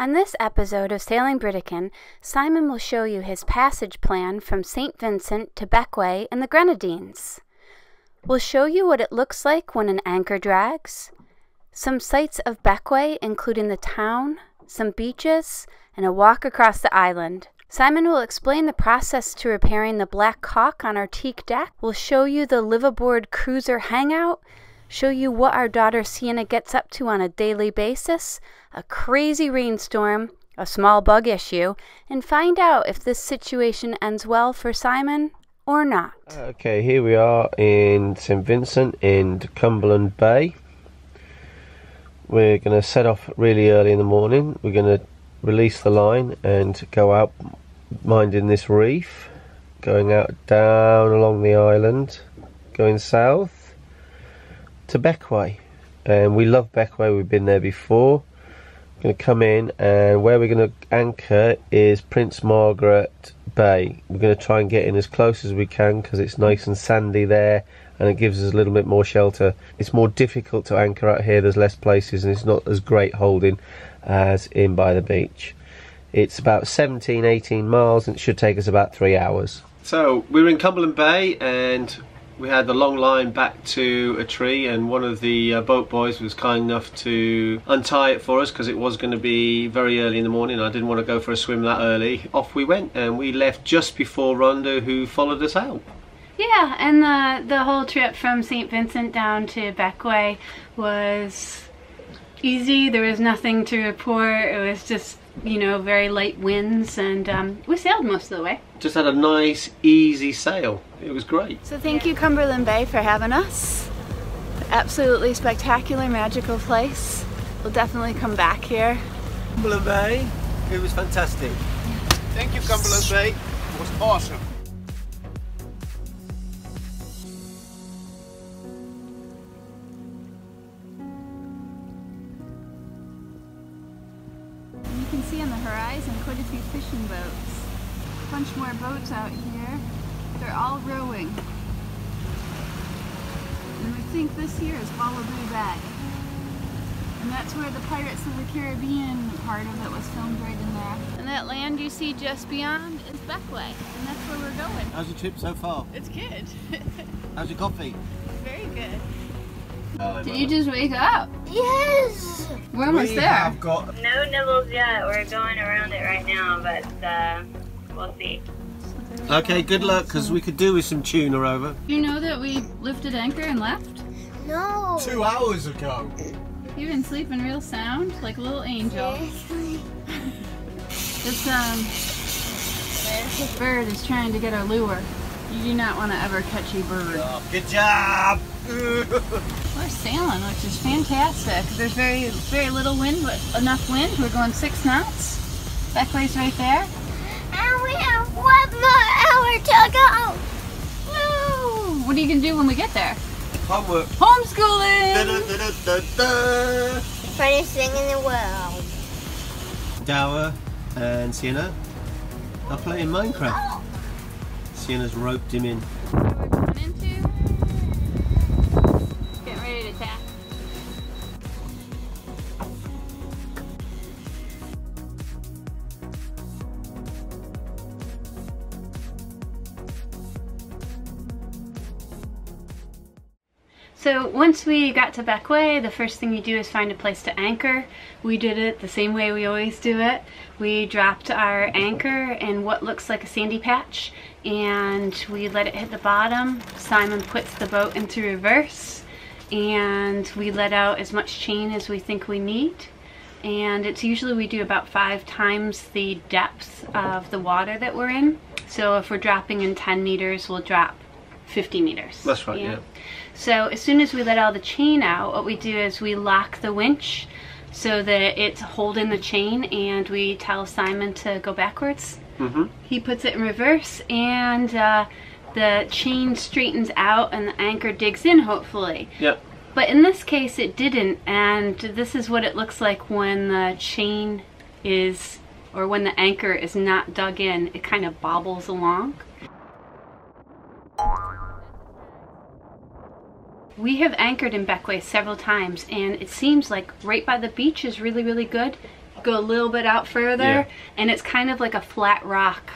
On this episode of Sailing Britican, Simon will show you his passage plan from St. Vincent to Bequia in the Grenadines. We'll show you what it looks like when an anchor drags, some sights of Bequia, including the town, some beaches, and a walk across the island. Simon will explain the process to repairing the black caulk on our teak deck. We'll show you the liveaboard cruiser hangout, show you what our daughter Sienna gets up to on a daily basis, a crazy rainstorm, a small bug issue, and find out if this situation ends well for Simon or not. Okay, here we are in St Vincent in Cumberland Bay. We're going to set off really early in the morning. We're going to release the line and go out minding this reef, going out down along the island, going south to Bequia. Um, and we love Bequia, we've been there before. We're Going to come in, and where we're going to anchor is Prince Margaret Bay. We're going to try and get in as close as we can because it's nice and sandy there and it gives us a little bit more shelter. It's more difficult to anchor out here, there's less places, and it's not as great holding as in by the beach. It's about 17, 18 miles, and it should take us about three hours. So we're in Cumberland Bay, and we had the long line back to a tree, and one of the uh, boat boys was kind enough to untie it for us because it was going to be very early in the morning. I didn't want to go for a swim that early. Off we went, and we left just before Rondo, who followed us out. Yeah, and the the whole trip from St. Vincent down to Bequia was easy. There was nothing to report. It was just you know very light winds, and um, we sailed most of the way. Just had a nice, easy sail. It was great. So thank you Cumberland Bay for having us. Absolutely spectacular, magical place. We'll definitely come back here. Cumberland Bay, it was fantastic. Thank you, Cumberland Bay. It was awesome. Fishing boats. A bunch more boats out here. They're all rowing. And I think this here is Wallilabou Bay. And that's where the Pirates of the Caribbean part of it was filmed right in there. And that land you see just beyond is Bequia. And that's where we're going. How's your trip so far? It's good. How's your coffee? Very good. Did you just wake up? Yes! We're almost we there. have got No nibbles yet. We're going around it right now, but uh, we'll see. Okay, good luck because we could do with some tuna over. You know that we lifted anchor and left? No! Two hours ago. You've been sleeping real sound, like a little angel. This um, this bird is trying to get our lure. You do not want to ever catch a bird. Good job! We're sailing, which is fantastic. There's very, very little wind, but enough wind. We're going six knots. Bequia's right there. And we have one more hour to go! Woo! What are you gonna do when we get there? Homework. Homeschooling. Da-da-da-da-da. Funniest thing in the world. Dower and Sienna are playing Minecraft. Oh. Sienna's roped him in. Once we got to Bequia, the first thing you do is find a place to anchor. We did it the same way we always do it. We dropped our anchor in what looks like a sandy patch and we let it hit the bottom. Simon puts the boat into reverse and we let out as much chain as we think we need. And it's usually we do about five times the depth of the water that we're in. So if we're dropping in 10 meters, we'll drop 50 meters. That's right, yeah. So as soon as we let all the chain out, what we do is we lock the winch so that it's holding the chain and we tell Simon to go backwards. Mm-hmm. He puts it in reverse and uh, the chain straightens out and the anchor digs in hopefully. Yep. But in this case it didn't and this is what it looks like when the chain is or when the anchor is not dug in. It kind of bobbles along. We have anchored in Bequia several times and it seems like right by the beach is really, really good. go a little bit out further, Yeah. and it's kind of like a flat rock.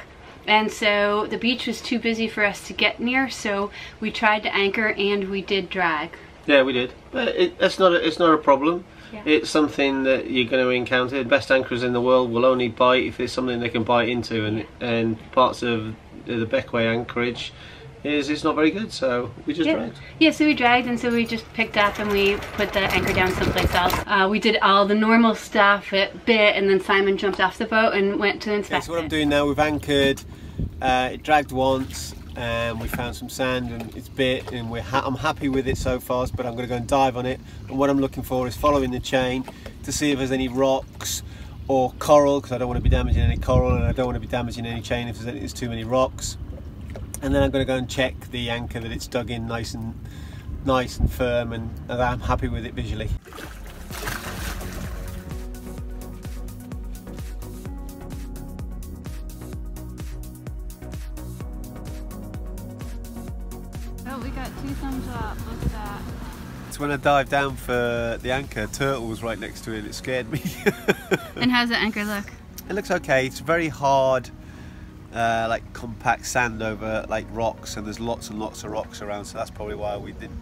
And so the beach was too busy for us to get near, so we tried to anchor and we did drag. Yeah, we did, but it, that's not a, it's not a problem. Yeah. It's something that you're going to encounter. The best anchors in the world will only bite if it's something they can bite into, and and parts of the Bequia anchorage is it's not very good. So we just Yeah. dragged. Yeah, so we dragged and so we just picked up and we put the anchor down someplace else. Uh, we did all the normal stuff, it bit, and then Simon jumped off the boat and went to Okay, inspect so what I'm doing now, we've anchored, uh, it dragged once, and we found some sand and it's bit, and we're ha- I'm happy with it so far, but I'm going to go and dive on it. And what I'm looking for is following the chain to see if there's any rocks or coral, because I don't want to be damaging any coral, and I don't want to be damaging any chain if there's, any, there's too many rocks. And then I'm going to go and check the anchor that it's dug in nice and nice and firm, and, and I'm happy with it visually. Oh, we got two thumbs up. Look at that. It's when I dived down for the anchor, turtle was right next to it, and it scared me. And how's the anchor look? It looks okay. It's very hard, uh, like compact sand over like rocks, and there's lots and lots of rocks around. So that's probably why we didn't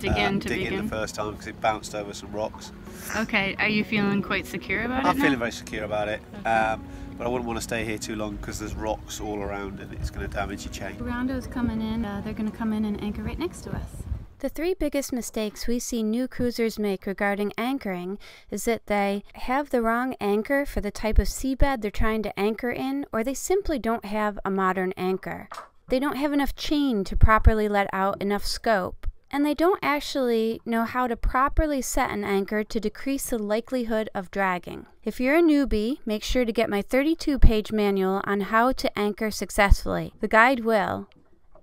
Dig in um, to dig in the first time because it bounced over some rocks. Okay, are you feeling quite secure about it? I'm feeling very secure about it, um, but I wouldn't want to stay here too long because there's rocks all around and it's going to damage your chain. Rondo's coming in. Uh, they're going to come in and anchor right next to us. The three biggest mistakes we see new cruisers make regarding anchoring is that they have the wrong anchor for the type of seabed they're trying to anchor in, or they simply don't have a modern anchor. They don't have enough chain to properly let out enough scope, and they don't actually know how to properly set an anchor to decrease the likelihood of dragging. If you're a newbie, make sure to get my 32 page manual on how to anchor successfully. The guide will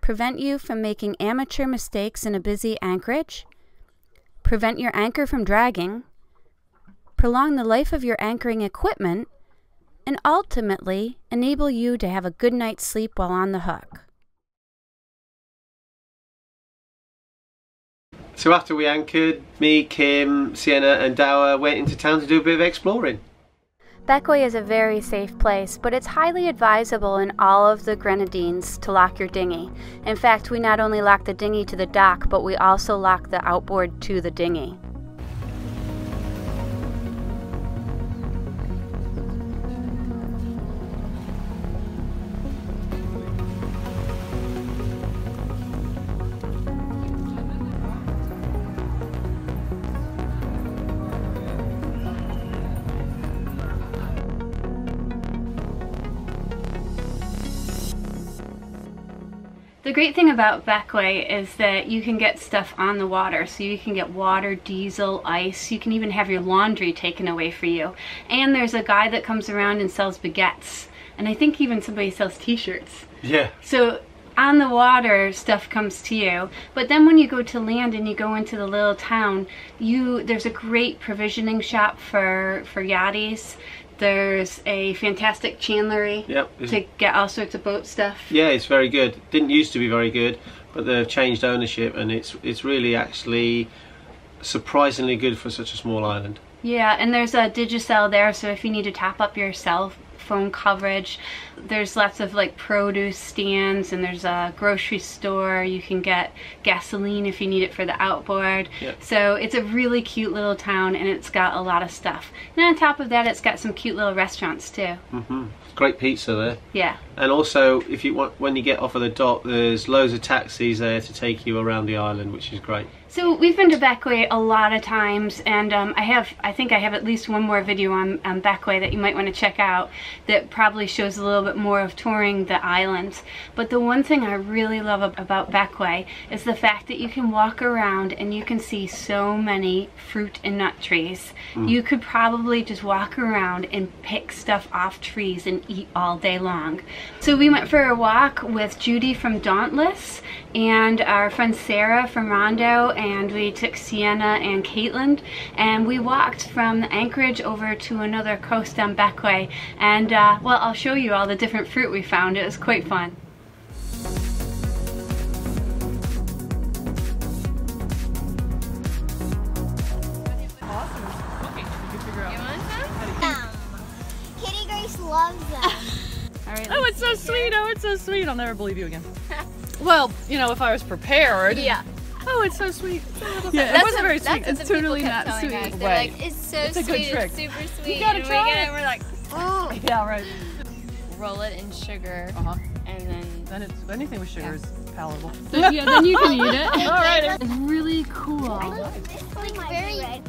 prevent you from making amateur mistakes in a busy anchorage, prevent your anchor from dragging, prolong the life of your anchoring equipment, and ultimately enable you to have a good night's sleep while on the hook. So after we anchored, me, Kim, Sienna, and Dower went into town to do a bit of exploring. Bequia is a very safe place, but it's highly advisable in all of the Grenadines to lock your dinghy. In fact, we not only lock the dinghy to the dock, but we also lock the outboard to the dinghy. The great thing about Bequia is that you can get stuff on the water. So you can get water, diesel, ice. You can even have your laundry taken away for you. And there's a guy that comes around and sells baguettes. And I think even somebody sells t-shirts. Yeah. So on the water stuff comes to you but then when you go to land and you go into the little town you there's a great provisioning shop for for yachties there's a fantastic chandlery Yep. To get all sorts of boat stuff Yeah, it's very good. Didn't used to be very good, but they've changed ownership, and it's it's really actually surprisingly good for such a small island. Yeah, and there's a Digicel there, so if you need to top up your cell phone coverage, there's lots of like produce stands, and there's a grocery store. You can get gasoline if you need it for the outboard. Yeah. So it's a really cute little town, and it's got a lot of stuff. And on top of that, it's got some cute little restaurants too. hmm Great pizza there, Yeah. and also if you want when you get off of the dock, there's loads of taxis there to take you around the island, which is great. So we've been to Bequia a lot of times, and um, I have, I think I have at least one more video on, on Bequia that you might want to check out that probably shows a little bit more of touring the island. But the one thing I really love about Bequia is the fact that you can walk around and you can see so many fruit and nut trees. You could probably just walk around and pick stuff off trees and eat all day long. So we went for a walk with Judy from Dauntless and our friend Sarah from Rondo, and we took Sienna and Caitlin, and we walked from the Anchorage over to another coast on Bequia. And uh, well, I'll show you all the different fruit we found. It was quite fun. loves them. All right. Oh, it's so sweet. Oh, it's so sweet. I'll never believe you again. Well, you know, if I was prepared. Yeah. Oh, it's so sweet. Yeah, it wasn't very sweet. It's totally not sweet. us. They're Right. like, it's so It's a good sweet, trick. it's super sweet. You gotta and try we get it. it, and we're like, oh. Yeah, right. Roll it in sugar, Uh huh. and then Then it's anything with sugar is palatable. So, yeah, then you can eat it. All right. It's really cool. like very.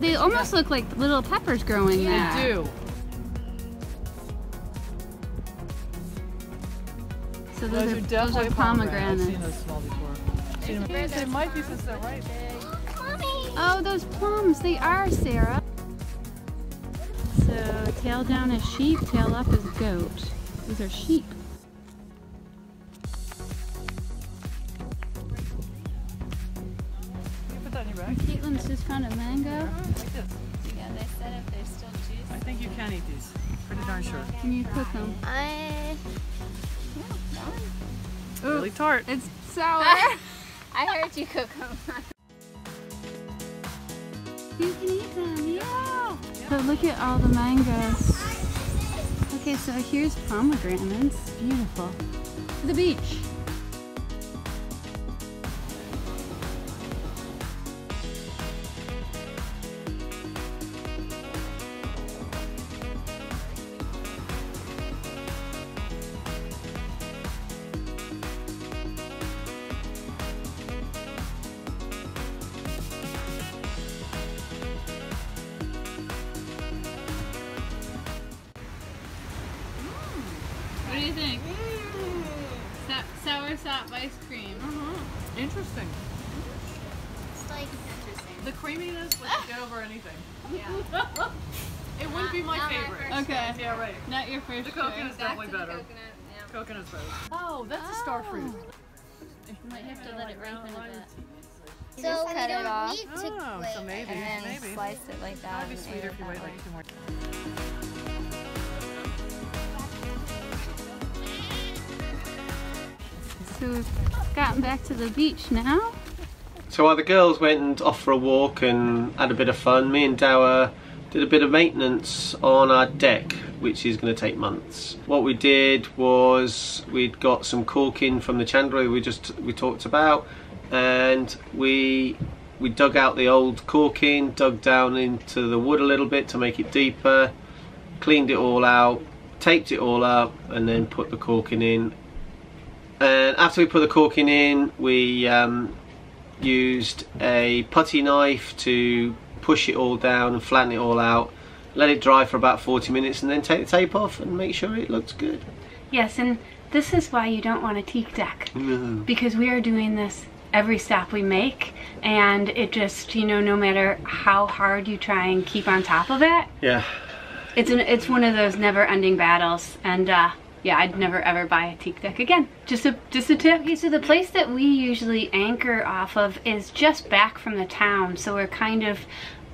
They almost look like little peppers growing there. They do. So Those those, are are, those definitely are pomegranate. I've seen pomegranates. those small before. Seen. They might be since they're ripe. Oh, those plums, they are, Sarah. So, tail down is sheep, tail up is goat. Those are sheep. You put that in your bag. Caitlin's just found a mango. Uh-huh, yeah, they said if there's still juice. I think you can eat these. Pretty darn sure. Can you cook them? I. Really tart. It's sour. I heard you cook them. you can eat them, yeah. So look at all the mangoes. Okay, so here's pomegranates. Beautiful. The beach. Not your first The coconut's choice. definitely better. Coconut, yeah. Coconut's better. Oh, that's a star fruit. You might have to let it ripen a bit. So cut it off Oh, so maybe, and then maybe. slice it like that. That'd be and sweeter eat if you it wait that like way. two more. So we've gotten back to the beach now. So while the girls went off for a walk and had a bit of fun, me and Dower did a bit of maintenance on our deck, which is going to take months. What we did was we'd got some caulking from the chandlery we just we talked about, and we we dug out the old caulking, dug down into the wood a little bit to make it deeper, cleaned it all out, taped it all up, and then put the caulking in. And after we put the caulking in, we um, used a putty knife to push it all down and flatten it all out let it dry for about 40 minutes and then take the tape off and make sure it looks good Yes, and this is why you don't want a teak deck. No. Because we are doing this every stop we make, and it just, you know, no matter how hard you try and keep on top of it, yeah it's an, it's one of those never-ending battles. And uh, yeah, I'd never ever buy a teak deck again. Just a just a tip. Okay, so the place that we usually anchor off of is just back from the town, so we're kind of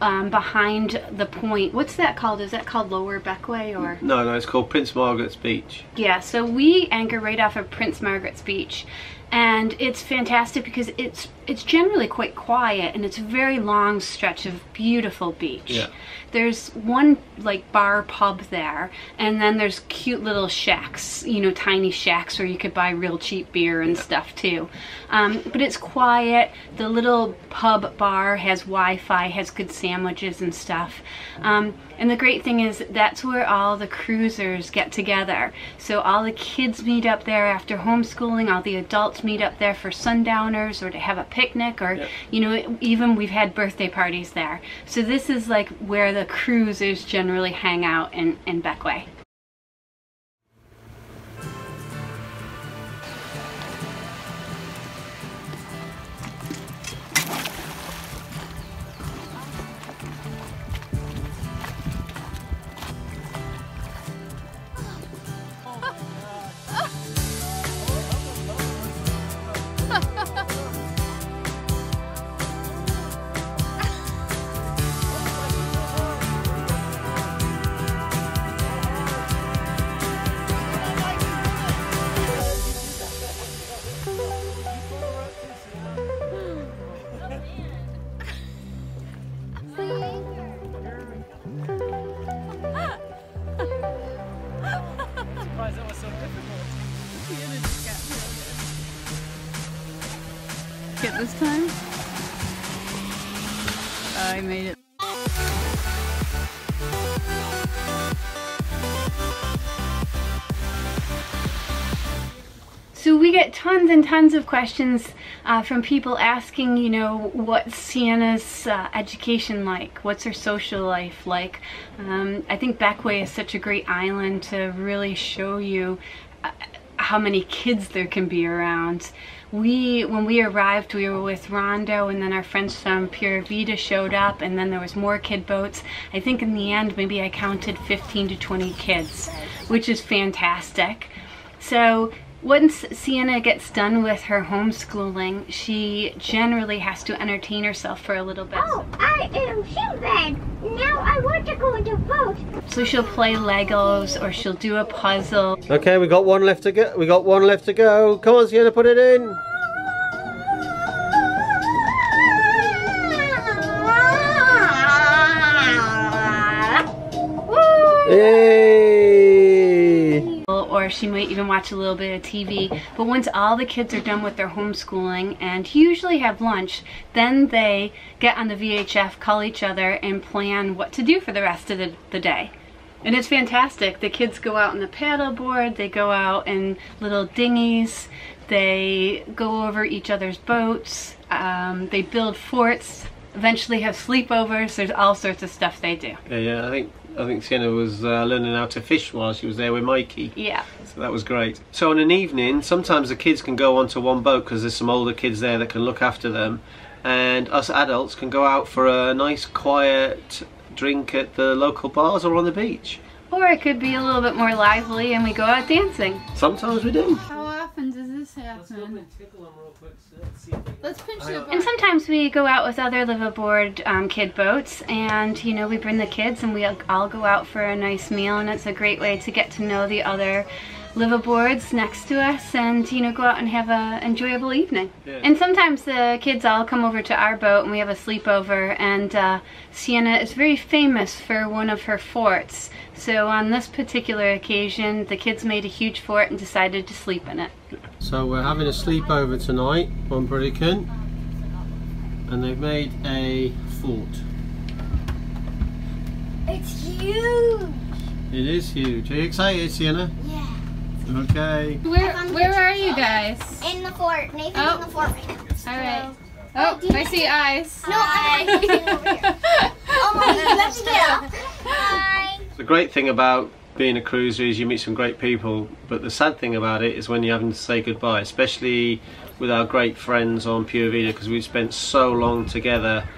um, behind the point. What's that called? Is that called Lower Bequia or? no no it's called Prince Margaret's Beach Yeah, so we anchor right off of Prince Margaret's Beach. And it's fantastic because it's it's generally quite quiet and it's a very long stretch of beautiful beach. Yeah. There's one like bar pub there and then there's cute little shacks, you know, tiny shacks where you could buy real cheap beer and stuff too. Um, but it's quiet. The little pub bar has Wi-Fi, has good sandwiches and stuff. Um, and the great thing is that's where all the cruisers get together. So all the kids meet up there after homeschooling, all the adults meet up there for sundowners or to have a picnic or, you know, even we've had birthday parties there. So this is like where the cruisers generally hang out in, in Bequia. This time. I made it. So we get tons and tons of questions uh, from people asking, you know, what's Sienna's uh, education like? What's her social life like? Um, I think Bequia is such a great island to really show you how many kids there can be around. We, when we arrived, we were with Rondo and then our friends from Pura Vida showed up and then there was more kid boats. I think in the end, maybe I counted 15 to 20 kids, which is fantastic. So once Sienna gets done with her homeschooling, she generally has to entertain herself for a little bit. Oh, I am human. Now I want to go into boat. So she'll play Legos or she'll do a puzzle. Okay, we got one left to go. We got one left to go. Come on, Sienna, put it in. Ah! Yay! Or she might even watch a little bit of TV. But once all the kids are done with their homeschooling and usually have lunch, then they get on the VHF, call each other, and plan what to do for the rest of the, the day. And it's fantastic. The kids go out on the paddleboard, they go out in little dinghies, they go over each other's boats, um, they build forts, eventually have sleepovers. There's all sorts of stuff they do. Yeah, yeah. I think I think Sienna was uh, learning how to fish while she was there with Mikey. Yeah. So that was great. So on an evening, sometimes the kids can go onto one boat because there's some older kids there that can look after them, and us adults can go out for a nice quiet drink at the local bars or on the beach. Or it could be a little bit more lively and we go out dancing. Sometimes we do. How often does this happen? Let's pinch it And sometimes we go out with other liveaboard um, kid boats and, you know, we bring the kids and we all go out for a nice meal and it's a great way to get to know the other liveaboards next to us and, you know, go out and have a enjoyable evening. Yeah. And sometimes the kids all come over to our boat and we have a sleepover and uh, Sienna is very famous for one of her forts. So on this particular occasion, the kids made a huge fort and decided to sleep in it. So we're having a sleepover tonight on Britican, and they've made a fort. It's huge. It is huge. Are you excited, Sienna? Yeah. Okay. Where where are you guys? In the fort. Nathan's Oh. in the oh. fort right now. All right. Oh, I see eyes. No, I'm over here. Oh, Mommy, you have to get up. The great thing about being a cruiser is you meet some great people, but the sad thing about it is when you're having to say goodbye, especially with our great friends on Pura Vida because we've spent so long together,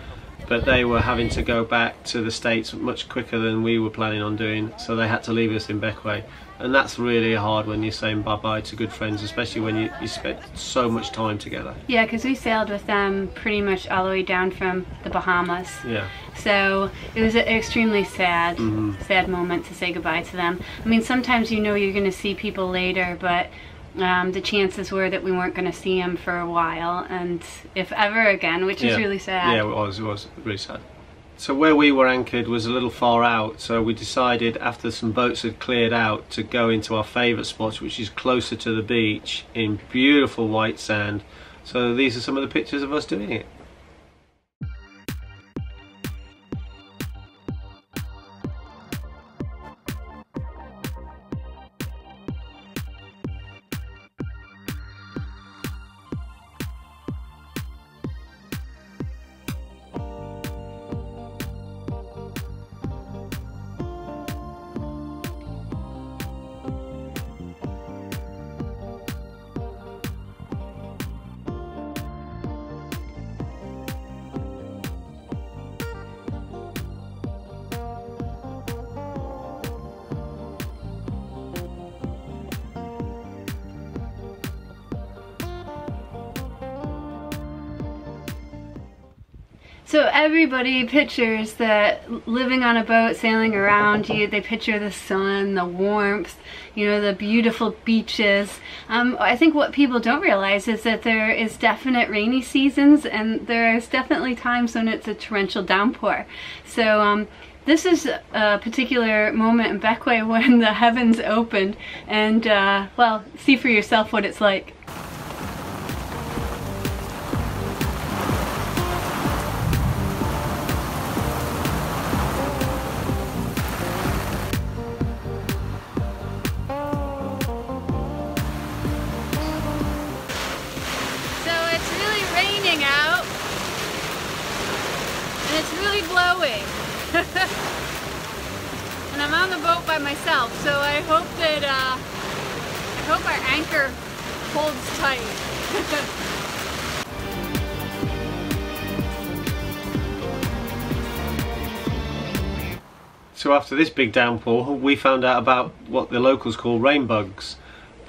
but they were having to go back to the States much quicker than we were planning on doing, so they had to leave us in Bequia. And that's really hard when you're saying bye bye to good friends, especially when you, you spent so much time together. Yeah, because we sailed with them pretty much all the way down from the Bahamas. Yeah. So it was an extremely sad, sad moment to say goodbye to them. I mean, sometimes you know you're going to see people later, but um, the chances were that we weren't going to see them for a while, and if ever again, which is really sad. Yeah, it was. It was really sad. So where we were anchored was a little far out, so we decided after some boats had cleared out to go into our favourite spot, which is closer to the beach in beautiful white sand. So these are some of the pictures of us doing it. So everybody pictures that living on a boat, sailing around you. They picture the sun, the warmth, you know, the beautiful beaches. Um, I think what people don't realize is that there is definite rainy seasons, and there's definitely times when it's a torrential downpour. So. Um, this is a particular moment in Bequia when the heavens opened, and uh, well, see for yourself what it's like. Holds tight. So after this big downpour, we found out about what the locals call rain bugs.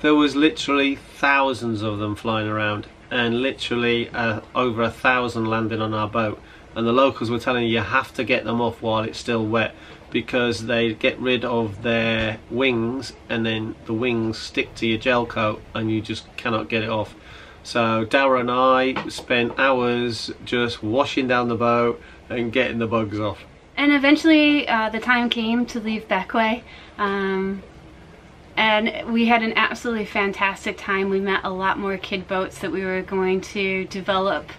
There was literally thousands of them flying around and literally uh, over a thousand landing on our boat. And the locals were telling you you have to get them off while it's still wet because they get rid of their wings and then the wings stick to your gel coat and you just cannot get it off. So Dara and I spent hours just washing down the boat and getting the bugs off. And eventually uh, the time came to leave Bequia. Um, and we had an absolutely fantastic time. We met a lot more kid boats that we were going to develop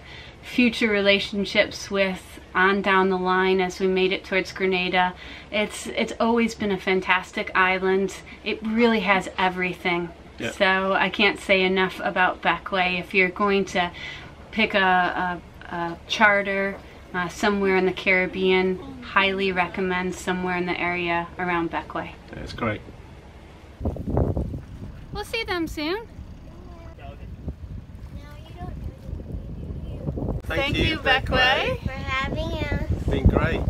future relationships with on down the line as we made it towards Grenada. It's it's always been a fantastic island. It really has everything. Yeah. So I can't say enough about Bequia. If you're going to pick a, a, a charter uh, somewhere in the Caribbean, highly recommend somewhere in the area around Bequia. That's great. We'll see them soon. Thank, you, you Bequia. For having us. It's Been great.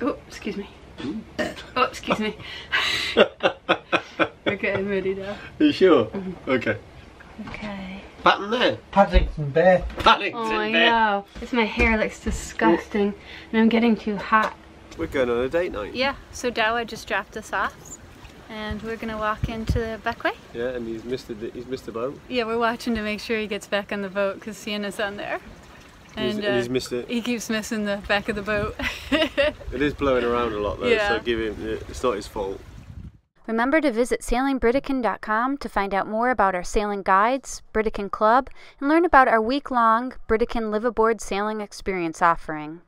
Oh, excuse me. Hmm. Oh, excuse me. We're getting ready now. you sure? Mm-hmm. Okay. Okay. Button there. Paddington Bear. Paddington Oh, I Bear. know. This my hair looks disgusting, and I'm getting too hot. We're going on a date night. Yeah, so Dawa just dropped us off and we're gonna walk into the Bequia. Yeah, and he's missed the he's missed the boat. Yeah, we're watching to make sure he gets back on the boat because Sienna's on there. He's, And, and he's uh, missed it. He keeps missing the back of the boat. It is blowing around a lot though, Yeah. so give him. It's not his fault. Remember to visit sailingbritican.com to find out more about our sailing guides, Britican Club, and learn about our week long Britican live aboard sailing experience offering.